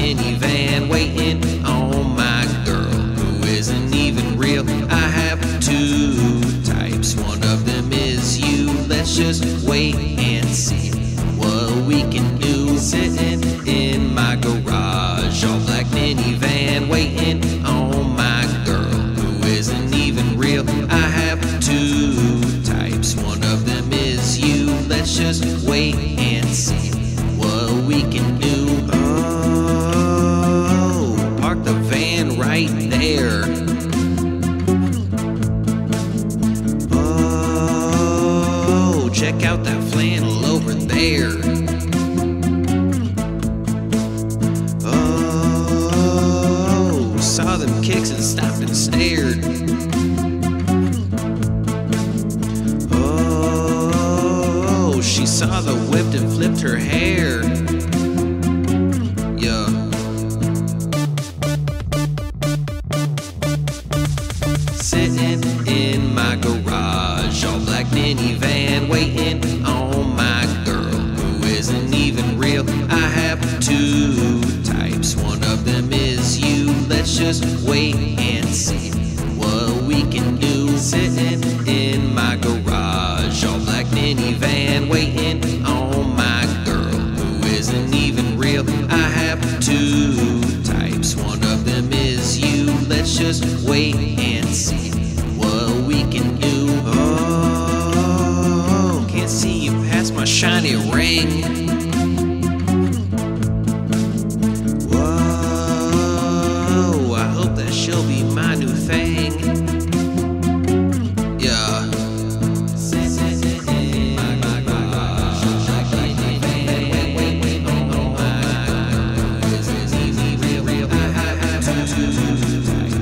minivan waiting on my girl who isn't even real. I have two types, one of them is you. Let's just wait and see what we can do. Sitting in my garage, all black minivan waiting on my girl who isn't even real. I have two types, one of them is you. Let's just wait and see we can do. Oh, park the van right there. Oh, check out that flannel over there. Oh, saw them kicks and stopped and stared. Saw the whipped and flipped her hair. Yeah. Sitting in my garage, all black minivan, waiting on my girl who isn't even real. I have two types, one of them is you. Let's just wait and see what we can do. just wait and see what we can do. Oh, can't see you past my shiny ring. Whoa, I hope that she'll be my new thing. Yeah. Thank you.